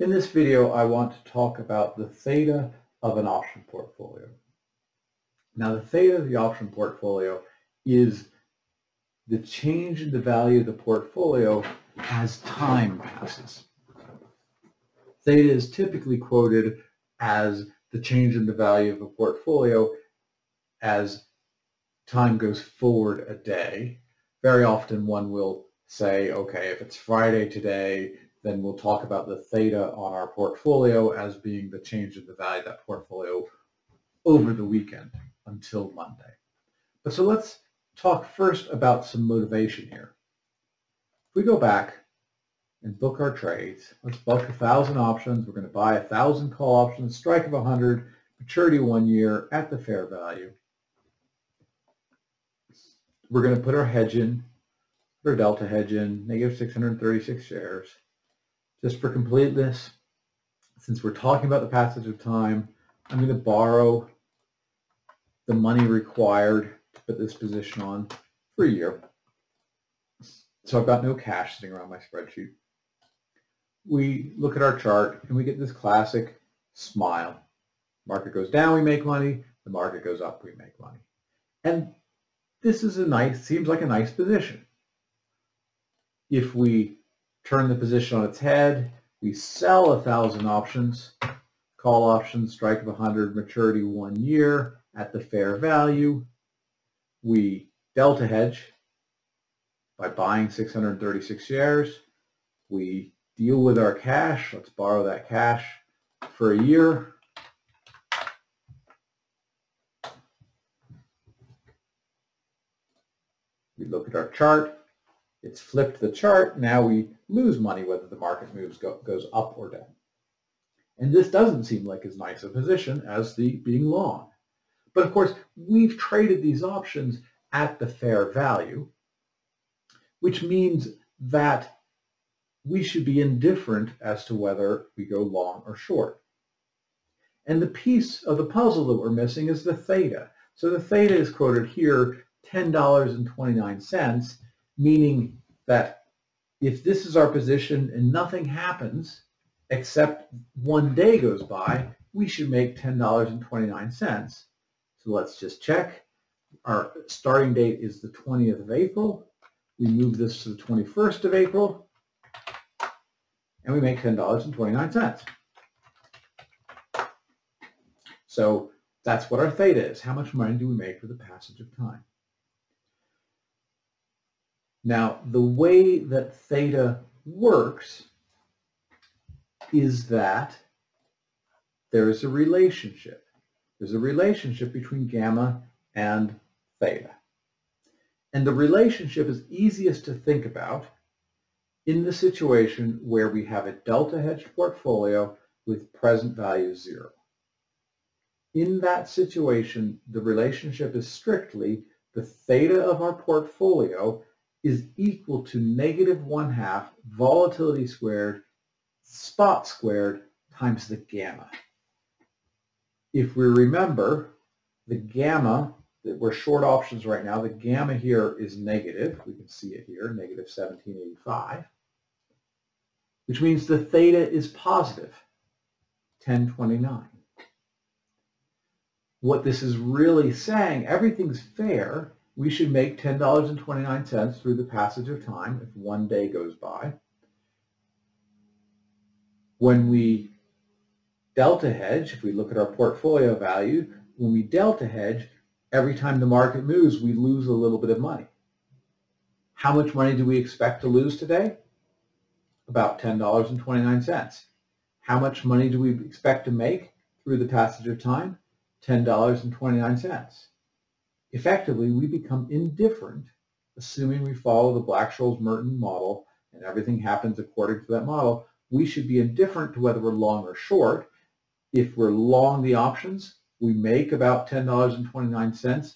In this video, I want to talk about the theta of an option portfolio. Now, the theta of the option portfolio is the change in the value of the portfolio as time passes. Theta is typically quoted as the change in the value of a portfolio as time goes forward a day. Very often one will say, okay, if it's Friday today, then we'll talk about the theta on our portfolio as being the change in the value of that portfolio over the weekend until Monday. But so let's talk first about some motivation here. If we go back and book our trades, let's book a thousand options. We're going to buy a thousand call options, strike of a hundred, maturity one year at the fair value. We're going to put our hedge in, our delta hedge in, negative 636 shares. Just for completeness, since we're talking about the passage of time, I'm going to borrow the money required to put this position on for a year. So I've got no cash sitting around my spreadsheet. We look at our chart and we get this classic smile. Market goes down, we make money. The market goes up, we make money. And this is a nice, seems like a nice position. If we turn the position on its head. We sell a thousand options, call options, strike of 100, maturity one year at the fair value. We delta hedge by buying 636 shares. We deal with our cash. Let's borrow that cash for a year. We look at our chart. It's flipped the chart. Now we lose money whether the market moves go, goes up or down. And this doesn't seem like as nice a position as the being long. But of course, we've traded these options at the fair value, which means that we should be indifferent as to whether we go long or short. And the piece of the puzzle that we're missing is the theta. So the theta is quoted here, $10.29, meaning that if this is our position and nothing happens except one day goes by, we should make $10.29. So let's just check. Our starting date is the 20th of April. We move this to the 21st of April, and we make $10.29. So that's what our theta is. How much money do we make for the passage of time? Now, the way that theta works is that there is a relationship. There's a relationship between gamma and theta. And the relationship is easiest to think about in the situation where we have a delta hedged portfolio with present value zero. In that situation, the relationship is strictly the theta of our portfolio is equal to negative one half volatility squared spot squared times the gamma. If we remember, the gamma, that we're short options right now, the gamma here is negative. We can see it here, negative 1785, which means the theta is positive, 1029. What this is really saying, everything's fair we should make $10.29 through the passage of time if one day goes by. When we delta hedge, if we look at our portfolio value, when we delta hedge, every time the market moves, we lose a little bit of money. How much money do we expect to lose today? About $10.29. How much money do we expect to make through the passage of time? $10.29 effectively we become indifferent, assuming we follow the Black-Scholes-Merton model and everything happens according to that model, we should be indifferent to whether we're long or short. If we're long the options, we make about $10.29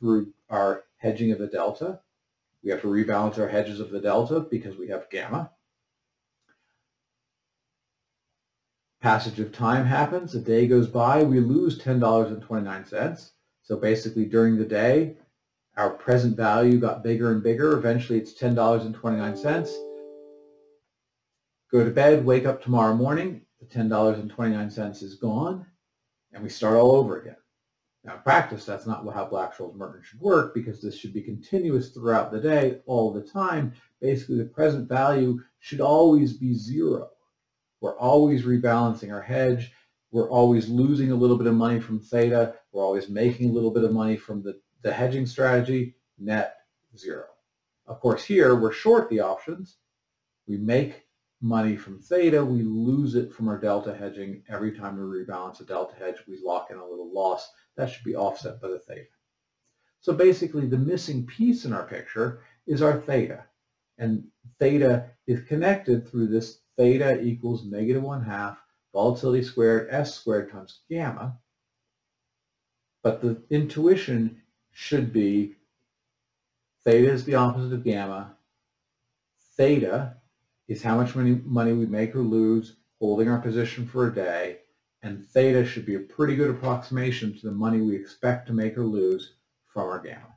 through our hedging of the delta. We have to rebalance our hedges of the delta because we have gamma. Passage of time happens, a day goes by, we lose $10.29. So basically during the day, our present value got bigger and bigger. Eventually it's $10.29. Go to bed, wake up tomorrow morning, the $10.29 is gone, and we start all over again. Now, in practice, that's not how Black-Scholes Merton should work because this should be continuous throughout the day, all the time. Basically, the present value should always be zero. We're always rebalancing our hedge. We're always losing a little bit of money from theta. We're always making a little bit of money from the, the hedging strategy, net zero. Of course, here we're short the options. We make money from theta. We lose it from our delta hedging. Every time we rebalance a delta hedge, we lock in a little loss that should be offset by the theta. So basically the missing piece in our picture is our theta. And theta is connected through this theta equals negative one half volatility squared S squared times gamma. But the intuition should be theta is the opposite of gamma. Theta is how much money, money we make or lose holding our position for a day and theta should be a pretty good approximation to the money we expect to make or lose from our gamma.